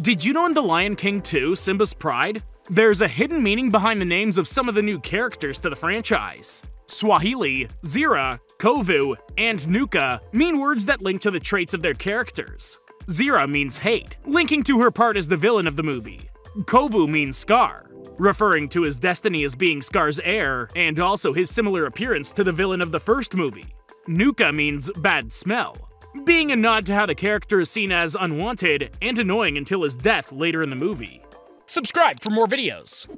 Did you know in The Lion King 2, Simba's Pride, there's a hidden meaning behind the names of some of the new characters to the franchise? Swahili, Zira, Kovu, and Nuka mean words that link to the traits of their characters. Zira means hate, linking to her part as the villain of the movie. Kovu means Scar, referring to his destiny as being Scar's heir and also his similar appearance to the villain of the first movie. Nuka means bad smell, being a nod to how the character is seen as unwanted and annoying until his death later in the movie. Subscribe for more videos!